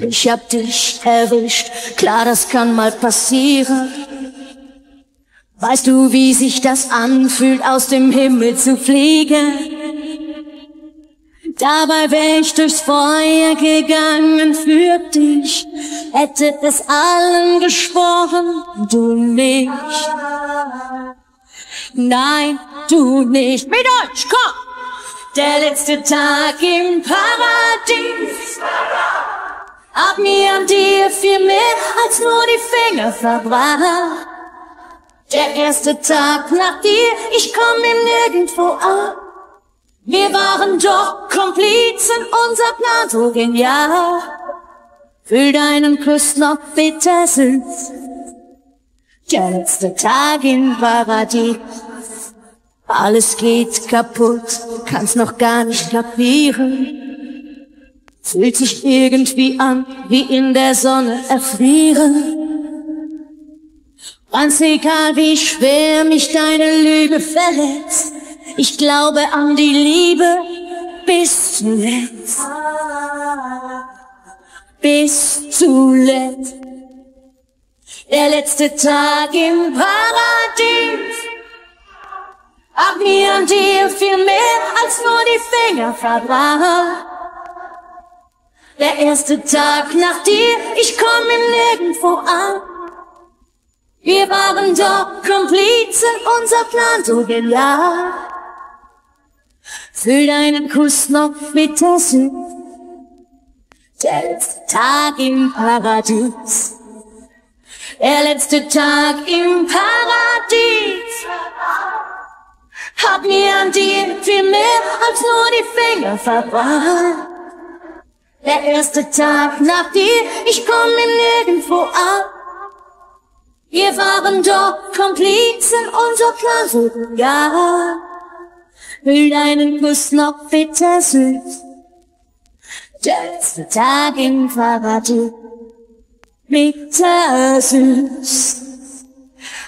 Ich hab dich erwischt, klar, das kann mal passieren. Weißt du, wie sich das anfühlt, aus dem Himmel zu fliegen? Dabei wär ich durchs Feuer gegangen für dich, hätte es allen gesprochen, du nicht. Nein, du nicht. Mit euch, komm! Der letzte Tag im Paradies. Hab mir an dir viel mehr als nur die Finger verbrannt. Der erste Tag nach dir, ich komm mir nirgendwo an. Wir waren doch Komplizen, unser Plan so genial. Fühl deinen Kuss noch bitter süß. Der letzte Tag im Paradies. Alles geht kaputt, kann's noch gar nicht kapieren. Fühlt sich irgendwie an, wie in der Sonne erfrieren. Ganz egal, wie schwer mich deine Lüge verletzt. Ich glaube an die Liebe bis zuletzt. Bis zuletzt. Der letzte Tag im Paradies. Hab mir an dir viel mehr als nur die Finger verbrannt. Der erste Tag nach dir, ich komm ihm nirgendwo an. Wir waren doch Komplizen, unser Plan so genial. Fühl deinen Kuss noch bitter süß. Der letzte Tag im Paradies. Der letzte Tag im Paradies. Hab mir an dir viel mehr als nur die Finger verbrannt. Der erste Tag nach dir, ich komm mir nirgendwo an. Wir waren doch Komplizen, Plan so ja. Will deinen Kuss noch bitter süß. Der letzte Tag im Paradies, bitter süß.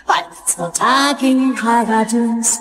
Letzter Tag im Paradies,